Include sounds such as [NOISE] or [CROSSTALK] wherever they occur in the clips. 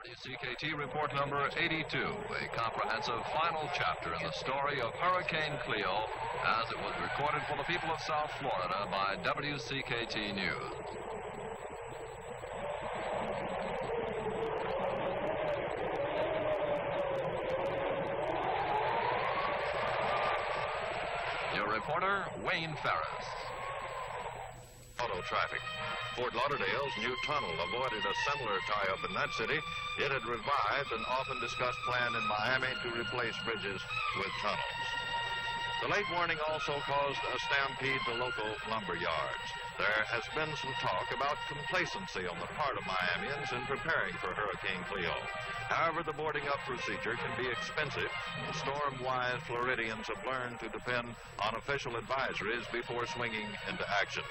WCKT report number 82, a comprehensive final chapter in the story of Hurricane Cleo as it was recorded for the people of South Florida by WCKT News. Your reporter, Wayne Ferris. Auto traffic. Fort Lauderdale's new tunnel avoided a similar tie-up in that city. It had revived an often discussed plan in Miami to replace bridges with tunnels. The late warning also caused a stampede to local lumber yards. There has been some talk about complacency on the part of Miamians in preparing for Hurricane Cleo. However, the boarding up procedure can be expensive. Storm-wise Floridians have learned to depend on official advisories before swinging into action.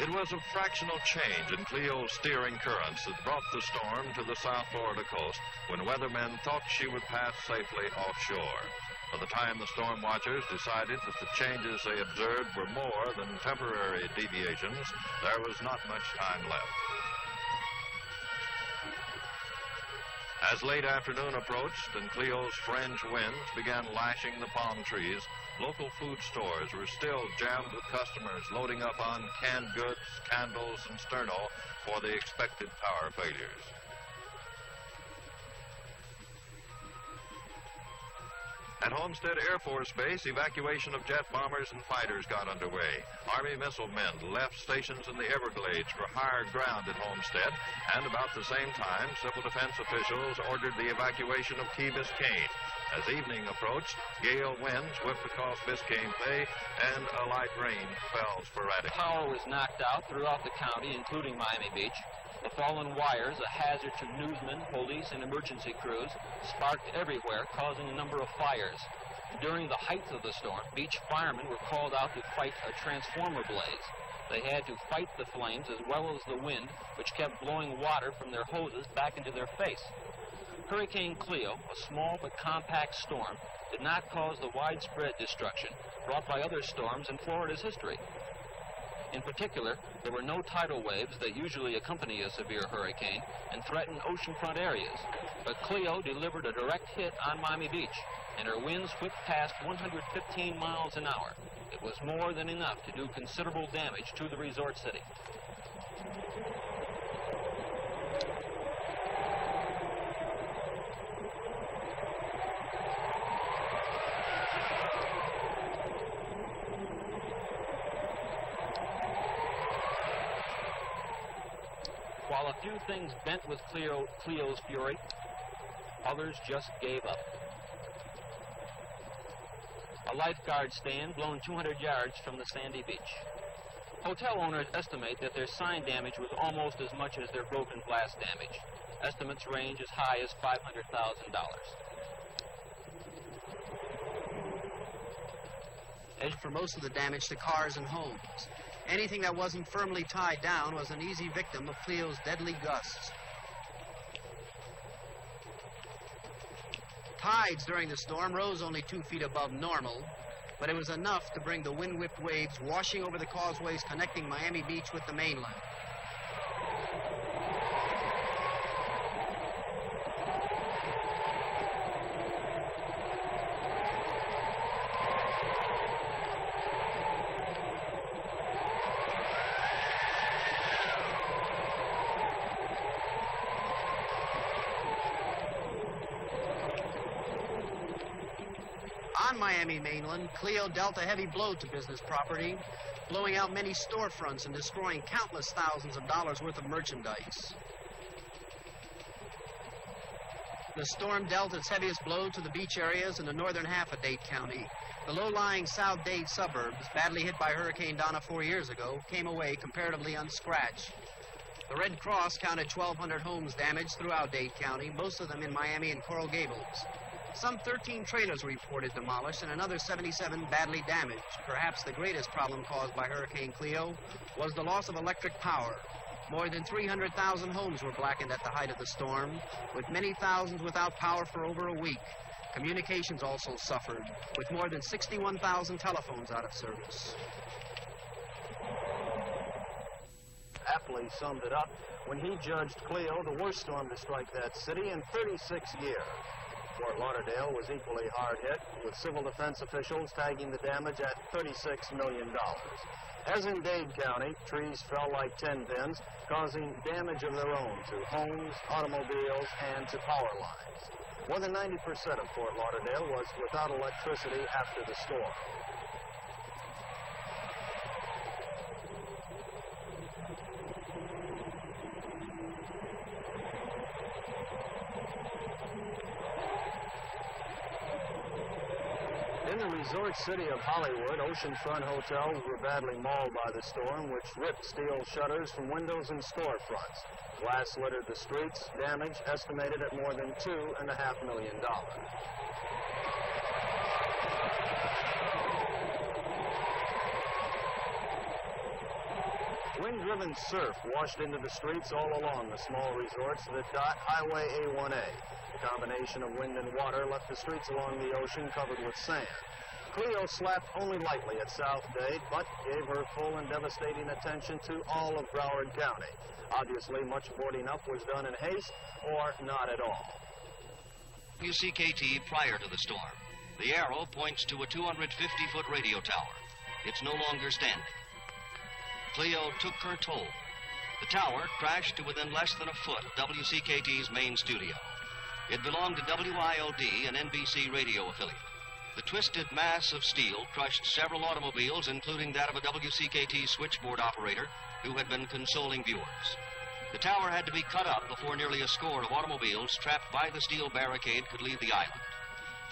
It was a fractional change in Cleo's steering currents that brought the storm to the South Florida coast when weathermen thought she would pass safely offshore. By the time the storm watchers decided that the changes they observed were more than temporary deviations, there was not much time left. As late afternoon approached and Cleo's fringe winds began lashing the palm trees, local food stores were still jammed with customers loading up on canned goods, candles, and sterno for the expected power failures. At Homestead Air Force Base, evacuation of jet bombers and fighters got underway. Army missile men left stations in the Everglades for higher ground at Homestead, and about the same time, civil defense officials ordered the evacuation of Key Biscayne. As evening approached, gale winds whipped across Biscayne Bay, and a light rain fell sporadically. Power was knocked out throughout the county, including Miami Beach. The fallen wires, a hazard to newsmen, police, and emergency crews, sparked everywhere, causing a number of fires. During the height of the storm, beach firemen were called out to fight a transformer blaze. They had to fight the flames as well as the wind, which kept blowing water from their hoses back into their face. Hurricane Cleo, a small but compact storm, did not cause the widespread destruction brought by other storms in Florida's history. In particular, there were no tidal waves that usually accompany a severe hurricane and threaten oceanfront areas. But Cleo delivered a direct hit on Miami Beach, and her winds whipped past 115 miles an hour. It was more than enough to do considerable damage to the resort city. A few things bent with Cleo, Cleo's fury, others just gave up. A lifeguard stand blown 200 yards from the sandy beach. Hotel owners estimate that their sign damage was almost as much as their broken glass damage. Estimates range as high as $500,000. As for most of the damage to cars and homes, anything that wasn't firmly tied down was an easy victim of Cleo's deadly gusts. Tides during the storm rose only two feet above normal, but it was enough to bring the wind-whipped waves washing over the causeways connecting Miami Beach with the mainland. On Miami Cleo dealt a heavy blow to business property, blowing out many storefronts and destroying countless thousands of dollars worth of merchandise. The storm dealt its heaviest blow to the beach areas in the northern half of Dade County. The low-lying South Dade suburbs, badly hit by Hurricane Donna four years ago, came away comparatively unscratched. The Red Cross counted 1,200 homes damaged throughout Dade County, most of them in Miami and Coral Gables. Some 13 trailers were reported demolished and another 77 badly damaged. Perhaps the greatest problem caused by Hurricane Cleo was the loss of electric power. More than 300,000 homes were blackened at the height of the storm, with many thousands without power for over a week. Communications also suffered, with more than 61,000 telephones out of service. aptly summed it up when he judged Cleo the worst storm to strike that city in 36 years. Fort Lauderdale was equally hard hit, with civil defense officials tagging the damage at $36 million. As in Dade County, trees fell like 10 pins, causing damage of their own to homes, automobiles, and to power lines. More than 90% of Fort Lauderdale was without electricity after the storm. In the resort city of Hollywood, oceanfront hotels were badly mauled by the storm, which ripped steel shutters from windows and storefronts. Glass littered the streets, damage estimated at more than two and a half million dollars. Wind-driven surf washed into the streets all along the small resorts that dot Highway A1A. The combination of wind and water left the streets along the ocean covered with sand. Cleo slapped only lightly at South Dade, but gave her full and devastating attention to all of Broward County. Obviously, much boarding up was done in haste or not at all. WCKT prior to the storm. The arrow points to a 250-foot radio tower. It's no longer standing. Cleo took her toll. The tower crashed to within less than a foot of WCKT's main studio. It belonged to WIOD, an NBC radio affiliate. The twisted mass of steel crushed several automobiles, including that of a WCKT switchboard operator who had been consoling viewers. The tower had to be cut up before nearly a score of automobiles trapped by the steel barricade could leave the island.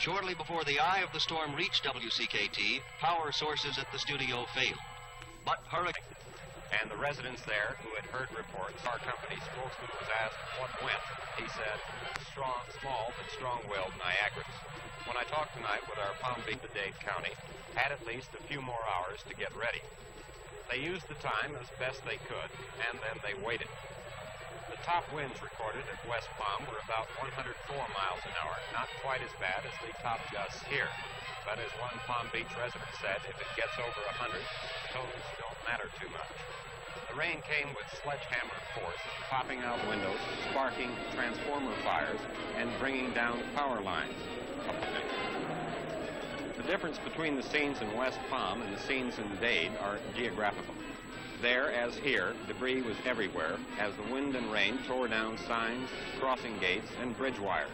Shortly before the eye of the storm reached WCKT, power sources at the studio failed. But hurricane and the residents there who had heard reports. Our company spokesman was asked what went. He said, strong, small, but strong-willed Niagaras. When I talked tonight with our Palm Beach, the Dade County, had at least a few more hours to get ready. They used the time as best they could, and then they waited. The top winds recorded at West Palm were about 104 miles an hour, not quite as bad as the top gusts here. But as one Palm Beach resident said, if it gets over 100, totals don't matter too much. The rain came with sledgehammer force, popping out windows, sparking transformer fires, and bringing down power lines. The difference between the scenes in West Palm and the scenes in Dade are geographical. There, as here, debris was everywhere as the wind and rain tore down signs, crossing gates, and bridge wires.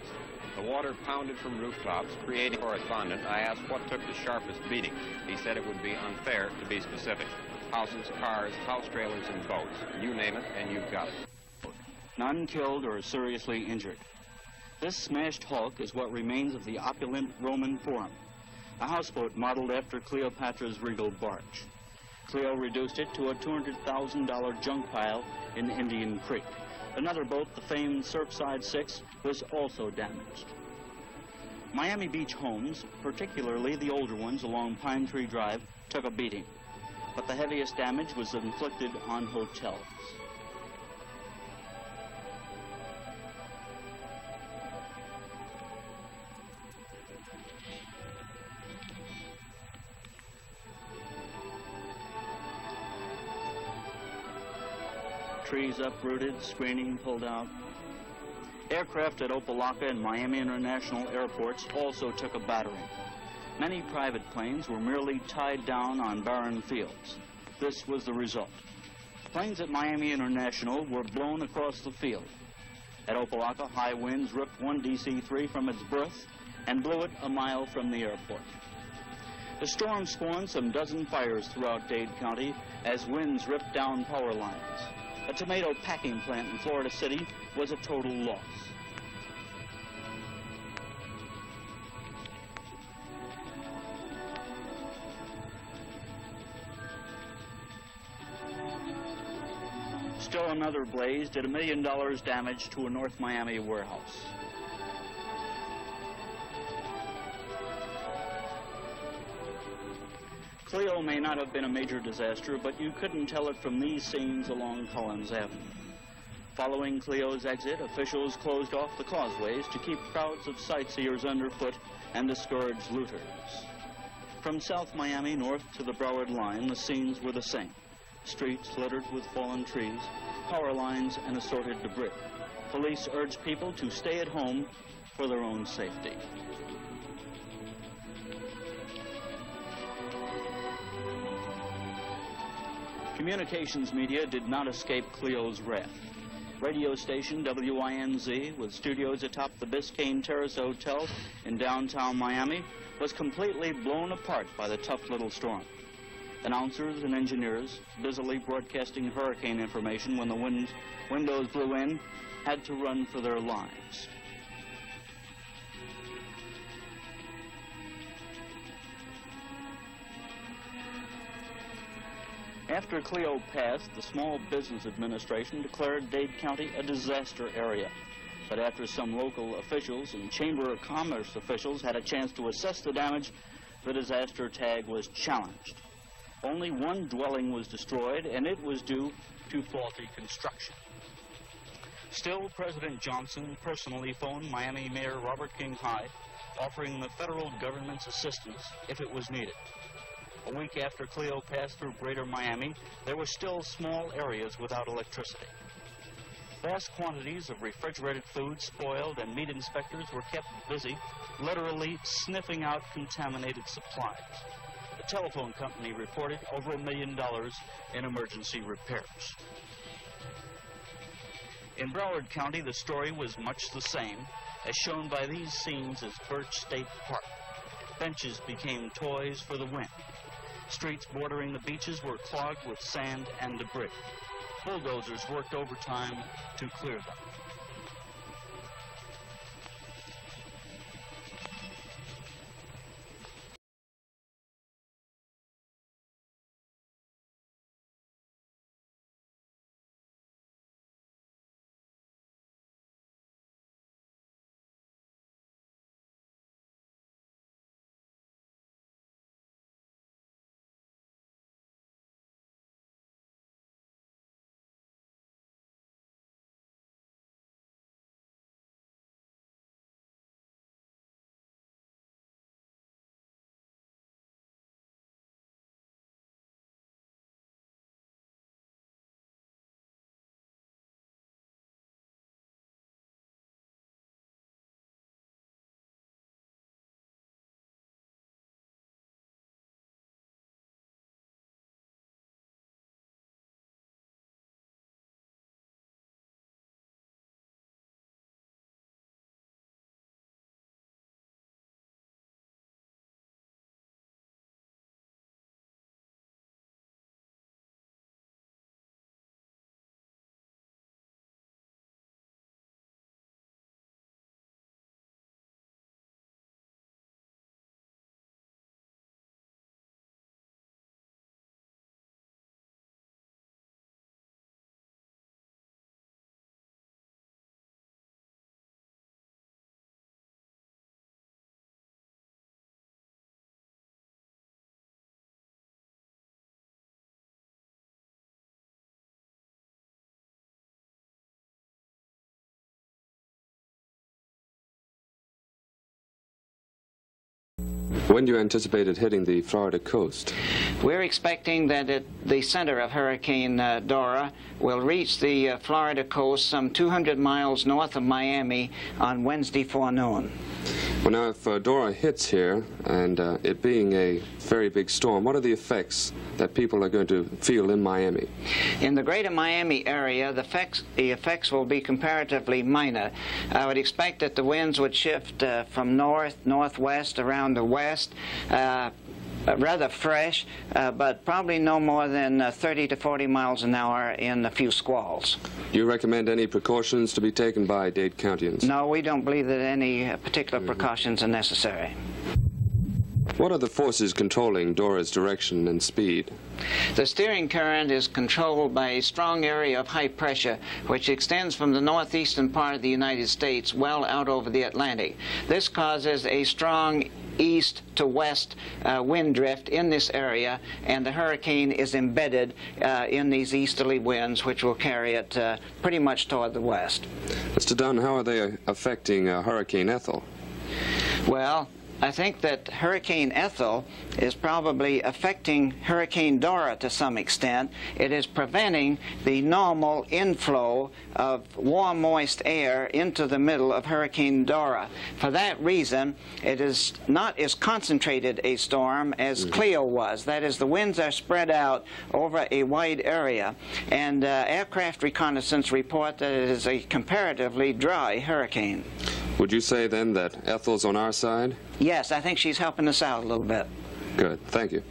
The water pounded from rooftops, creating correspondent. I asked what took the sharpest beating. He said it would be unfair to be specific. Houses, cars, house trailers, and boats. You name it, and you've got it. None killed or seriously injured. This smashed hulk is what remains of the opulent Roman Forum, a houseboat modeled after Cleopatra's regal barge. Cleo reduced it to a $200,000 junk pile in Indian Creek. Another boat, the famed Surfside 6, was also damaged. Miami Beach homes, particularly the older ones along Pine Tree Drive, took a beating. But the heaviest damage was inflicted on hotels. Trees uprooted, screening pulled out. Aircraft at Opa-locka and Miami International airports also took a battering. Many private planes were merely tied down on barren fields. This was the result. Planes at Miami International were blown across the field. At Opa-locka, high winds ripped one DC-3 from its berth and blew it a mile from the airport. The storm spawned some dozen fires throughout Dade County as winds ripped down power lines. A tomato packing plant in Florida City was a total loss. Still another blaze did a million dollars damage to a North Miami warehouse. Cleo may not have been a major disaster, but you couldn't tell it from these scenes along Collins Avenue. Following Cleo's exit, officials closed off the causeways to keep crowds of sightseers underfoot and discourage looters. From South Miami north to the Broward line, the scenes were the same. streets littered with fallen trees, power lines, and assorted debris. Police urged people to stay at home for their own safety. Communications media did not escape Cleo's wrath. Radio station WINZ, with studios atop the Biscayne Terrace Hotel in downtown Miami, was completely blown apart by the tough little storm. Announcers and engineers, busily broadcasting hurricane information when the wind, windows blew in, had to run for their lives. After Cleo passed, the Small Business Administration declared Dade County a disaster area. But after some local officials and Chamber of Commerce officials had a chance to assess the damage, the disaster tag was challenged. Only one dwelling was destroyed, and it was due to faulty construction. Still, President Johnson personally phoned Miami Mayor Robert King High, offering the federal government's assistance if it was needed. A week after Cleo passed through greater Miami, there were still small areas without electricity. Vast quantities of refrigerated food spoiled, and meat inspectors were kept busy, literally sniffing out contaminated supplies. The telephone company reported over a million dollars in emergency repairs. In Broward County, the story was much the same, as shown by these scenes as Birch State Park. Benches became toys for the wind. Streets bordering the beaches were clogged with sand and debris. Bulldozers worked overtime to clear them. When do you anticipate it hitting the Florida coast? We're expecting that it, the center of Hurricane uh, Dora will reach the uh, Florida coast some 200 miles north of Miami on Wednesday forenoon. Well, now, if uh, Dora hits here, and uh, it being a very big storm, what are the effects that people are going to feel in Miami? In the greater Miami area, the effects, the effects will be comparatively minor. I would expect that the winds would shift uh, from north, northwest around the west. Uh, rather fresh, uh, but probably no more than uh, 30 to 40 miles an hour in a few squalls. Do you recommend any precautions to be taken by Dade Countyans? No, we don't believe that any particular mm -hmm. precautions are necessary. What are the forces controlling Dora's direction and speed? The steering current is controlled by a strong area of high pressure which extends from the northeastern part of the United States well out over the Atlantic. This causes a strong east to west uh, wind drift in this area, and the hurricane is embedded uh, in these easterly winds, which will carry it uh, pretty much toward the west. Mr. Dunn, how are they affecting uh, Hurricane Ethel? Well, I think that Hurricane Ethel is probably affecting Hurricane Dora to some extent. It is preventing the normal inflow of warm, moist air into the middle of Hurricane Dora. For that reason, it is not as concentrated a storm as Cleo was. That is, the winds are spread out over a wide area, and uh, aircraft reconnaissance report that it is a comparatively dry hurricane. Would you say then that Ethel's on our side? Yes, I think she's helping us out a little bit. Good. Thank you.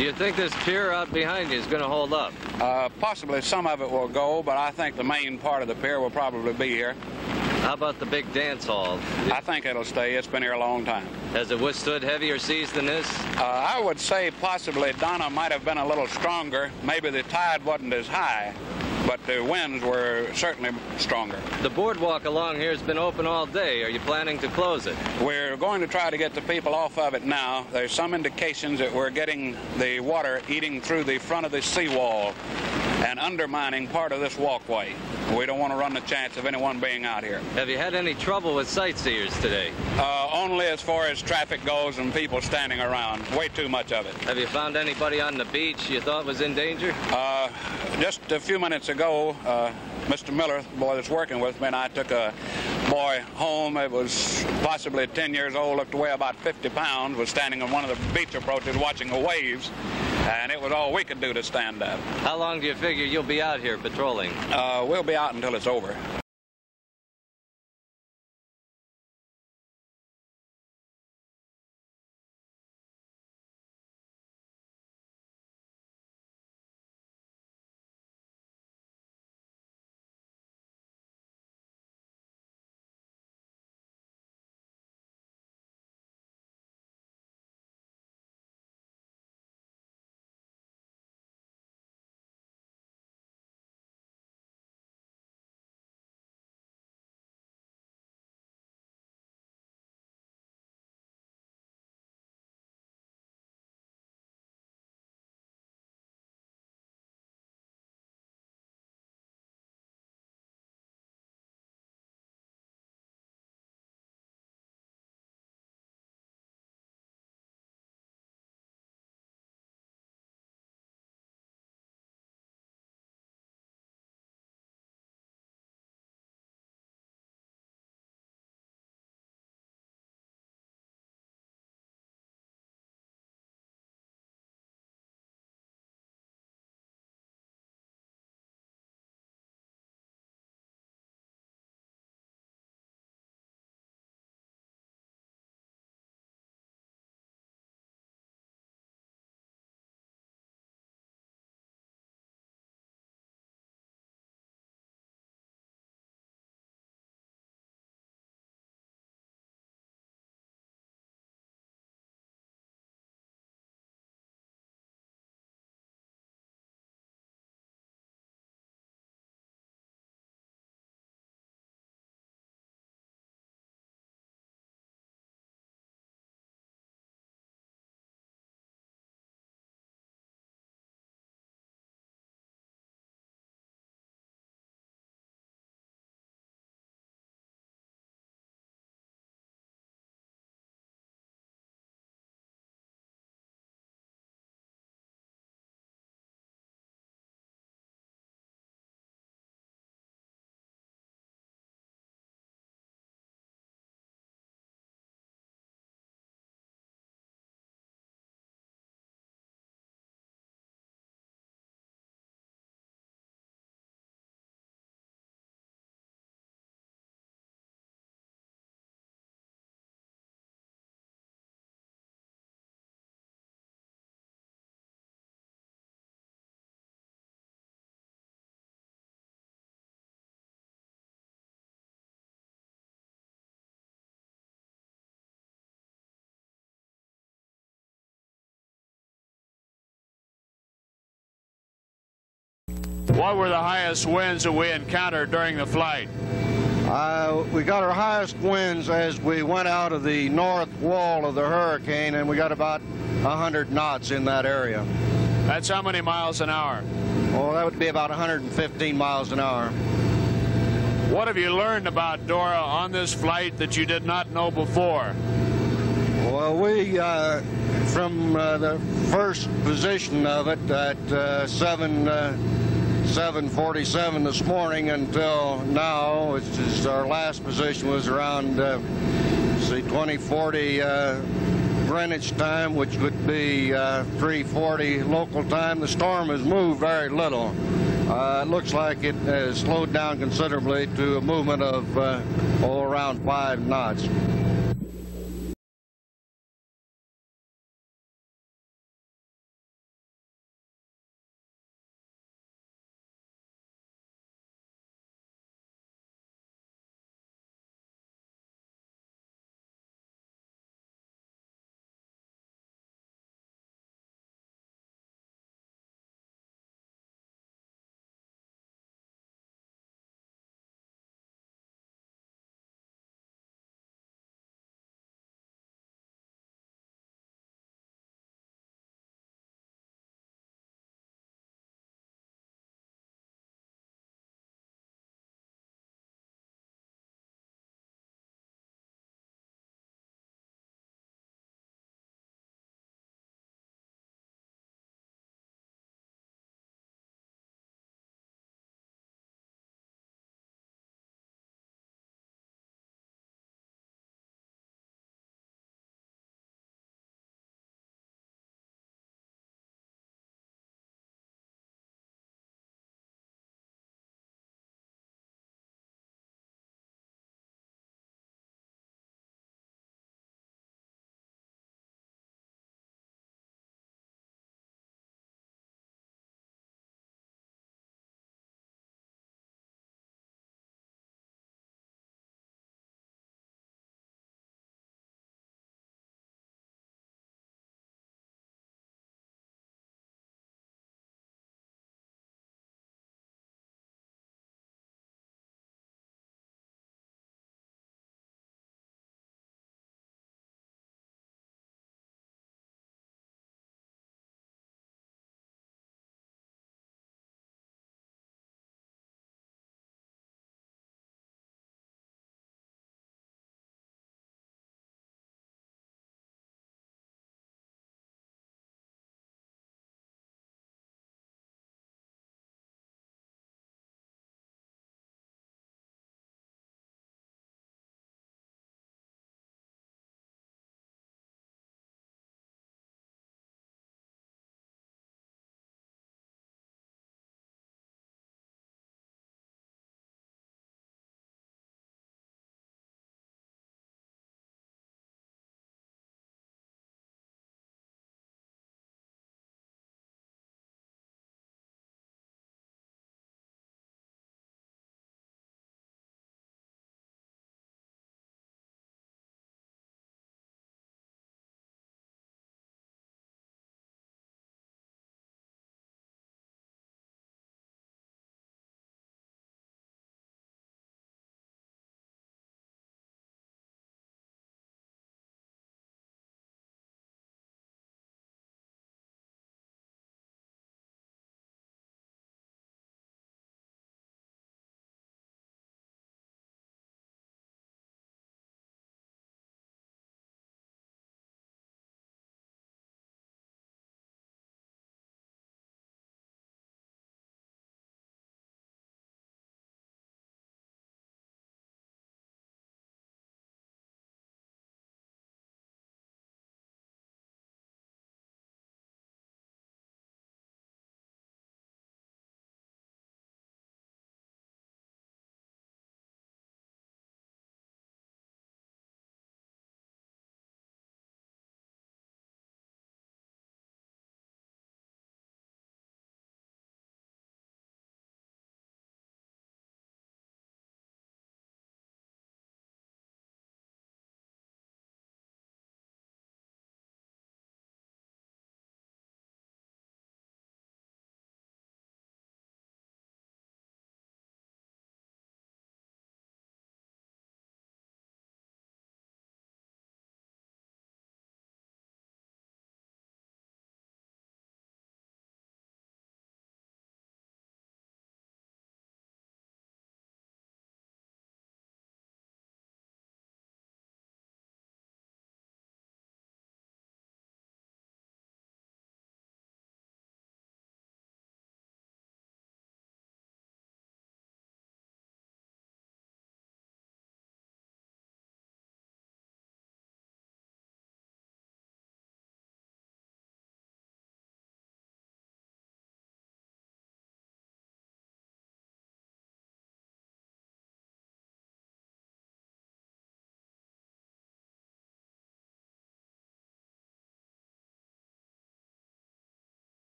Do you think this pier out behind you is going to hold up? Uh, possibly some of it will go, but I think the main part of the pier will probably be here. How about the big dance hall? I think it'll stay. It's been here a long time. Has it withstood heavier seas than this? Uh, I would say possibly Donna might have been a little stronger. Maybe the tide wasn't as high, but the winds were certainly stronger. The boardwalk along here has been open all day. Are you planning to close it? We're going to try to get the people off of it now. There's some indications that we're getting the water eating through the front of the seawall and undermining part of this walkway. We don't want to run the chance of anyone being out here. Have you had any trouble with sightseers today? Uh, only as far as traffic goes and people standing around. Way too much of it. Have you found anybody on the beach you thought was in danger? Uh, just a few minutes ago, uh, Mr. Miller, the boy that's working with me, and I took a boy home. It was possibly 10 years old, looked to weigh about 50 pounds, was standing on one of the beach approaches watching the waves, and it was all we could do to stand up. How long do you figure you'll be out here patrolling? Uh, we'll be out until it's over. What were the highest winds that we encountered during the flight? Uh, we got our highest winds as we went out of the north wall of the hurricane, and we got about 100 knots in that area. That's how many miles an hour? Well, that would be about 115 miles an hour. What have you learned about Dora on this flight that you did not know before? Well, we, uh, from uh, the first position of it at uh, 7, 747 this morning until now, which is our last position was around, uh, see, 2040 uh, Greenwich time, which would be uh, 340 local time. The storm has moved very little. Uh, it looks like it has slowed down considerably to a movement of uh, oh, around five knots.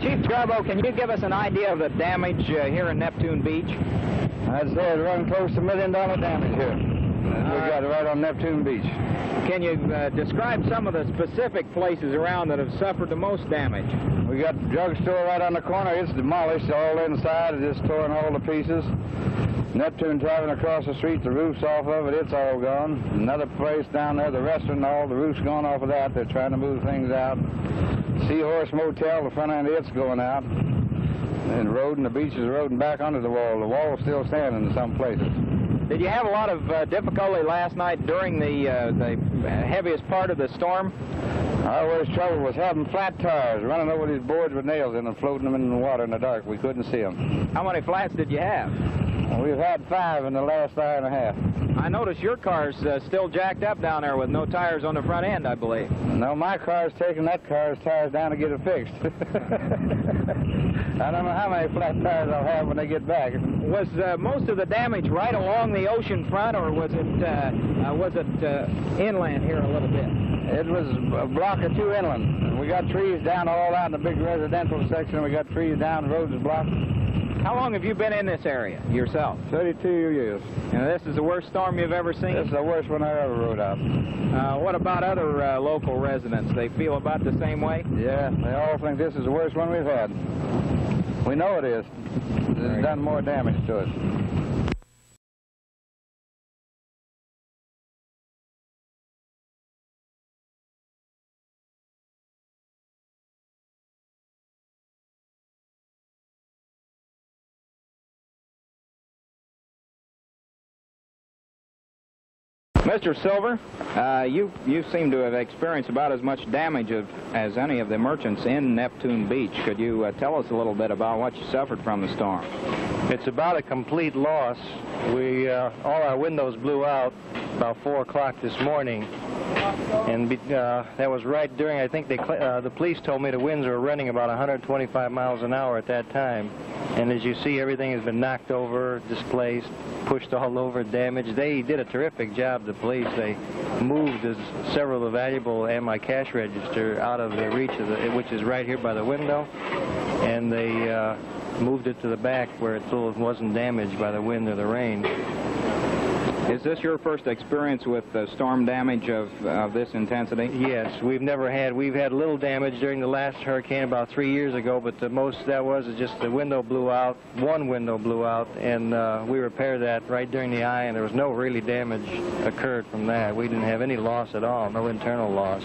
Chief Jarbo, can you give us an idea of the damage uh, here in Neptune Beach? I'd say it run close to a million dollar damage here. We got it right on Neptune Beach. Can you uh, describe some of the specific places around that have suffered the most damage? We got the drugstore right on the corner. It's demolished all inside. It's just torn all to pieces. Neptune Tavern across the street, the roof's off of it. It's all gone. Another place down there, the restaurant, all the roof's gone off of that. They're trying to move things out. Seahorse Motel, the front end of it's going out. And the road and the beach is eroding back under the wall. The wall's still standing in some places. Did you have a lot of uh, difficulty last night during the uh, the heaviest part of the storm? Our worst trouble was having flat tires, running over these boards with nails in and floating them in the water in the dark. We couldn't see them. How many flats did you have? Well, we've had five in the last hour and a half. I notice your car's uh, still jacked up down there with no tires on the front end, I believe. No, my car's taking that car's tires down to get it fixed. [LAUGHS] I don't know how many flat tires I'll have when they get back. Was uh, most of the damage right along the ocean front, or was it uh, uh, was it uh, inland here a little bit? It was a block or two inland. We got trees down all out in the big residential section. We got trees down, roads blocked. How long have you been in this area yourself? 32 years. And this is the worst storm you've ever seen? This is the worst one I ever rode out. Uh, what about other uh, local residents? They feel about the same way? Yeah, they all think this is the worst one we've had. We know it is. It's done more damage to us. Mr. Silver, uh, you you seem to have experienced about as much damage of, as any of the merchants in Neptune Beach. Could you uh, tell us a little bit about what you suffered from the storm? It's about a complete loss. We uh, all our windows blew out about four o'clock this morning, and uh, that was right during. I think they uh, the police told me the winds were running about 125 miles an hour at that time. And as you see, everything has been knocked over, displaced, pushed all over, damaged. They did a terrific job. The police they moved several of the valuable and my cash register out of the reach of the, which is right here by the window, and they. Uh, moved it to the back where it wasn't damaged by the wind or the rain. Is this your first experience with uh, storm damage of, of this intensity? Yes, we've never had. We've had little damage during the last hurricane about three years ago, but the most that was is just the window blew out. One window blew out, and uh, we repaired that right during the eye, and there was no really damage occurred from that. We didn't have any loss at all, no internal loss.